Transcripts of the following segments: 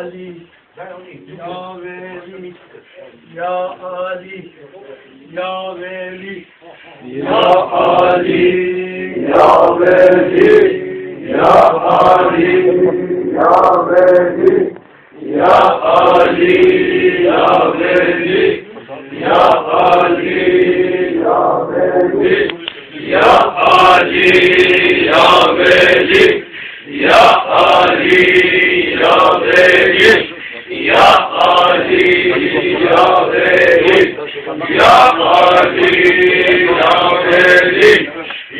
Ali, Ya Veli, Ya Ali, Ya Veli, Ya Ali, Ya Veli, Ya Ali, Ya Veli, Ya Ali, Ya Veli, Ya Ali, Ya Veli, Ya Ali, Ya Veli, Ya Ali, Ya Veli, Ya Ali, Ya Veli, Ya Ali, Ya Veli,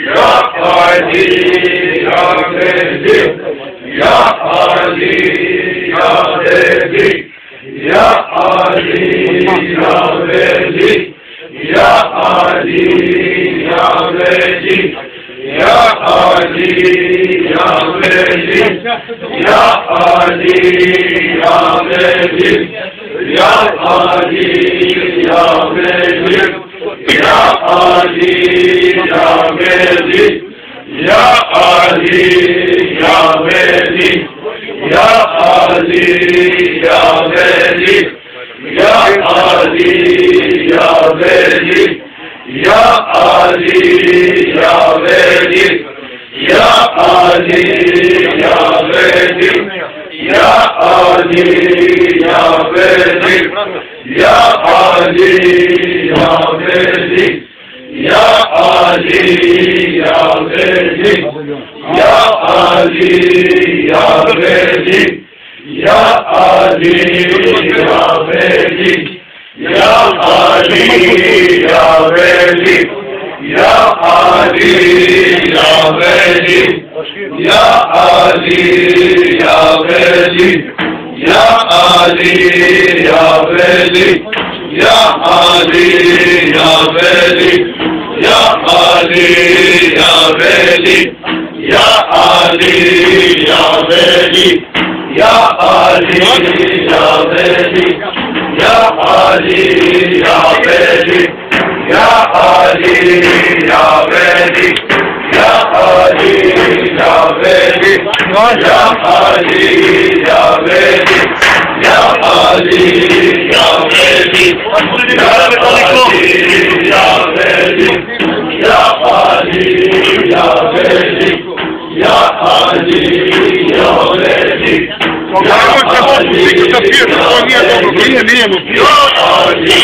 Ya Ali, Ya Veli, Ya Ali, Ya Ali, يا مالك يا علي يا مالك يا علي يا مالك يا علي يا مالك يا علي يا مالك يا علي يا مالك يا علي يا مالك يا علي يا مالك Ya Ali, Ya Veli, Ya Ali, Ya Veli, Ya Ali, Ya Veli, Ya Ali, Ya Veli, Ya Ali, Ya Veli, Ya Ali, Ya Veli, Ya Ali, Ya Veli, Ya Ali, Ya Veli, Ya Ali, Ya Veli, Ya Ali, Ya Veli, Ya Ali, Ya Veli, Ya Ali, Ya Veli, Ya Ali, Ya Veli, Ya Ali, Ya Ali, Ya Veli, Ya Ali, Ya Ali,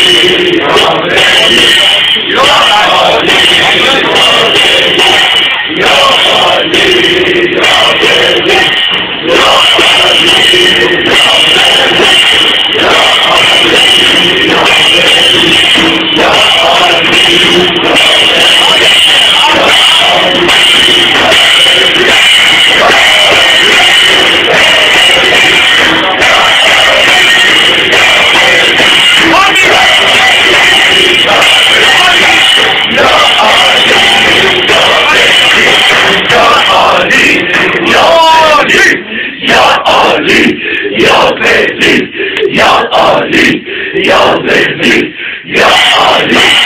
Ali, Ya Veli, Ya Ali, Ya Veli, Ya Ali,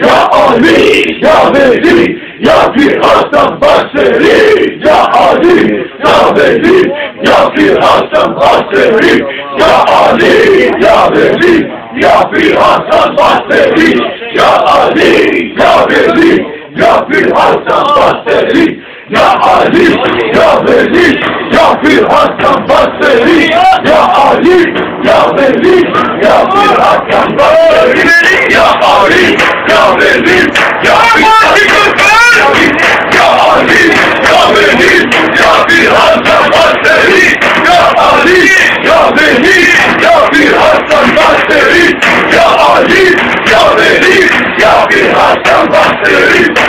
Ya Ali, Ya Veli, Ya Pir Hasan Basri, Ya Ali, Ya Veli, Ya Pir Hasan Basri, Ya Ali, Ya Veli, Ya Pir Hasan Basri, Ya Ali, Ya Veli, Ya Pir Hasan Basri, Ya Ali, Ya Veli, Ya Pir Hasan Basri, Ya Ali, Ya Veli, Ya Pir Hasan Basri, Ya Ali, Ya Veli, Ya Pir Hasan Basri, Ya Ali, Ya Veli, Ya Pir Hasan Basri, Ya Ali, Ya Veli, Ya Pir Hasan Basri, Ya Ali, Ya Veli, Ya Pir Hasan Basri,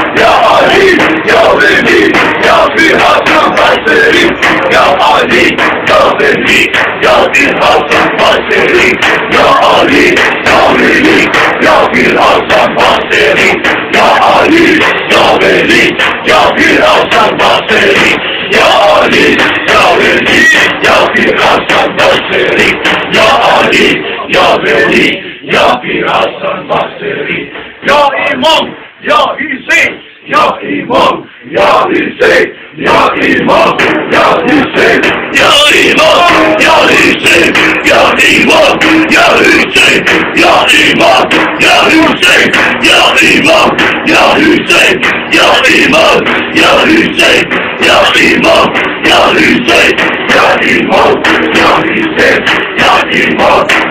Republik, ja die Haus- und Batterie, ja Ali, ja Melik, ja viel Haus- und Batterie, ja Ali, ja Melik, ja viel Haus- und Batterie, ja Ali, ja Melik, ja viel Haus- und Batterie, ja Ali, ja Melik, ja viel Haus- und Batterie, ja Imam, ja Hussein, Ja imam, ja Hüseyin, ja imam, ja Hüseyin, ja imam, ja Hüseyin, ja imam, ja Hüseyin, ja imam, ja Hüseyin, ja imam, ja Hüseyin, ja imam, ja Hüseyin, ja imam, ja Hüseyin, ja imam, ja Hüseyin, ja imam.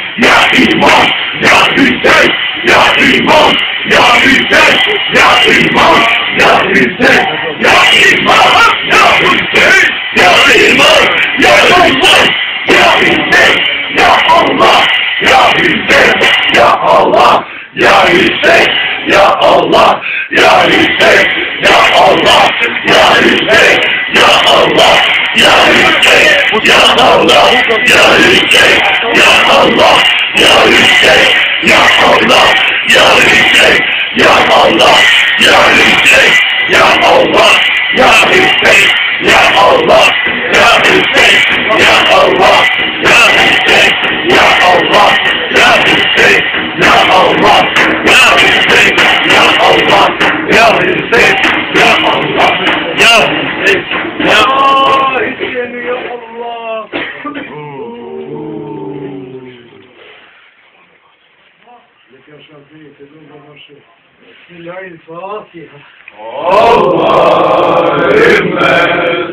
ya iman, ya Hüseyin, ya iman, ya Hüseyin, ya iman, ya Hüseyin, ya iman, ya Hüseyin, ya iman, ya Hüseyin, ya Hüseyin, ya Allah, ya Hüseyin, ya Allah, ya Hüseyin, ya Allah, ya Hüseyin, ya Allah, ya Hüseyin, ya Allah. Ya Hüseyin, Ya Allah, Ya Hüseyin, Ya Allah, Ya Hüseyin, Ya Allah, Ya Hüseyin, Ya Allah, Ya Hüseyin, Ya Allah, Ya Hüseyin, Ya Allah, Ya Hüseyin, Ya Allah, Ya Hüseyin, Ya Allah, Ya Hüseyin, Ya Allah, Ya Hüseyin, Ya Allah, Ya Hüseyin, Ya Allah, Ya Hüseyin, Bismillahirrahmanirrahim. Allahümme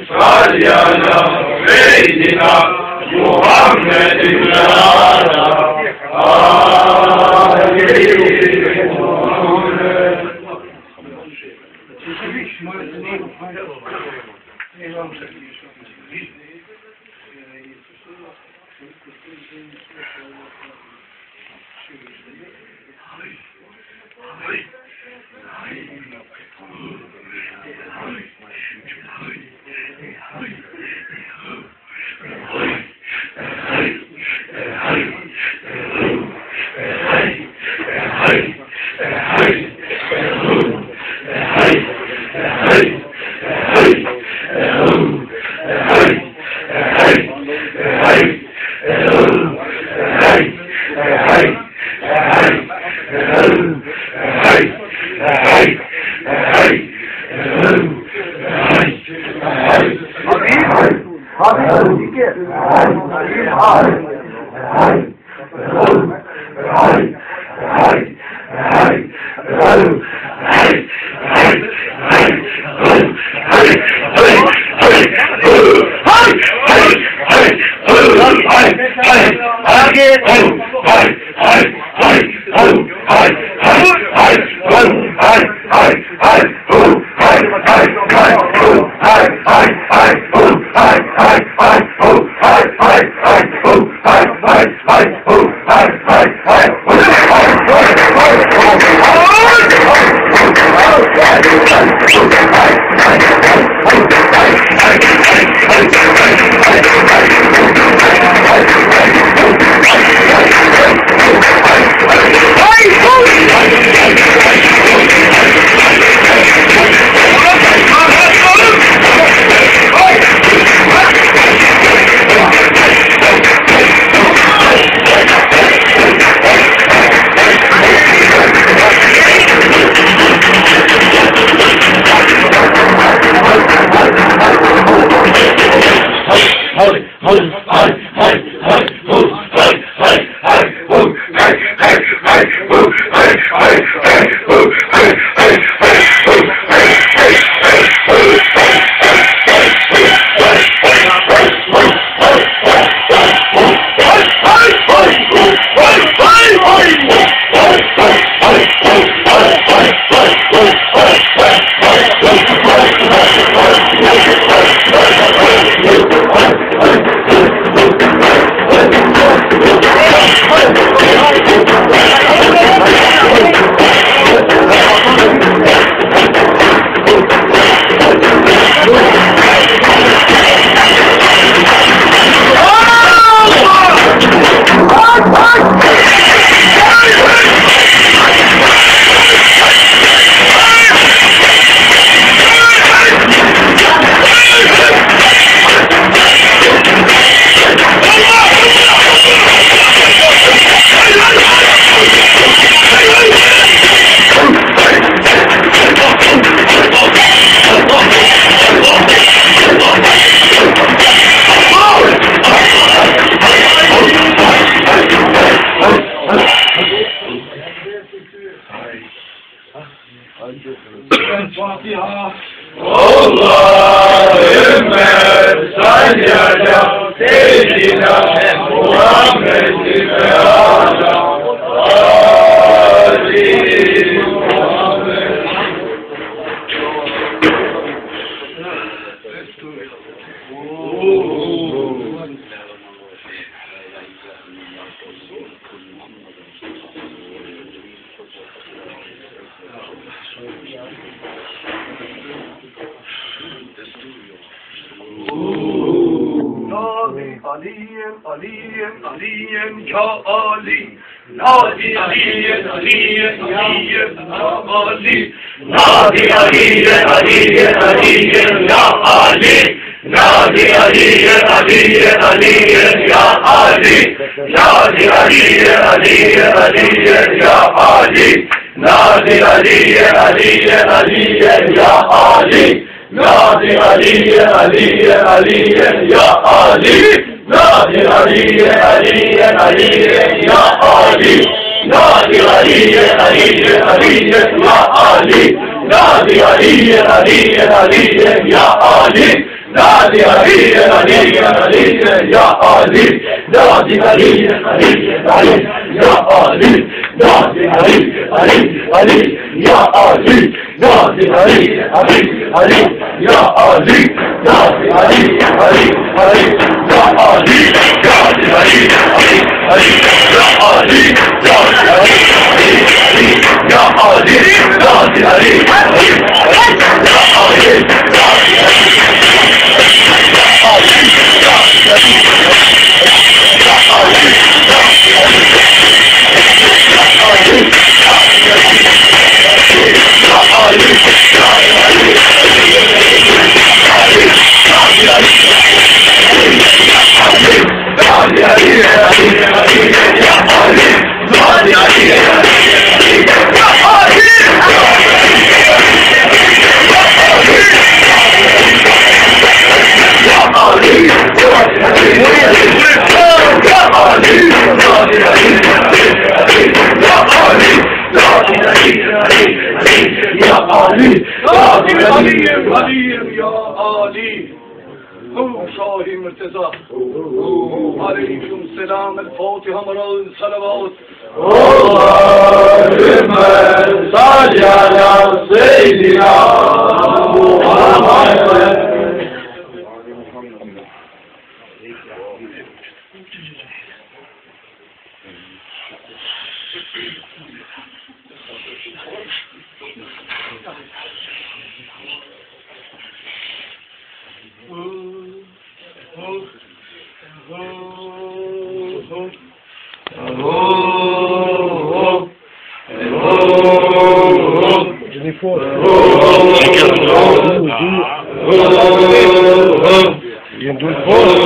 salli ala seyyidina Muhammedin ala عليا عليا عليا يا علي نادي عليا عليا عليا يا علي نادي عليا عليا عليا يا علي نادي عليا عليا عليا يا علي نادي عليا عليا عليا يا علي نادي عليا عليا عليا يا علي نادي علي علي علي يا علي Nadi Hari Hari Hari Ya Ali Nadi Hari Hari Hari Ya Ali Nadi Hari Hari Hari Ya Ali نادي علي علي علي يا علي يا علي علي علي يا علي يا علي علي علي يا علي يا علي علي علي يا علي يا علي علي علي يا علي يا علي علي علي يا علي يا علي علي يا علي يا علي علي علي يا علي يا علي علي علي يا علي هو شاهي مرتضى عليكم السلام الفاتحة مرة صلوات اللهم صل على سيدنا محمد Yndul Fors. Yndul Fors.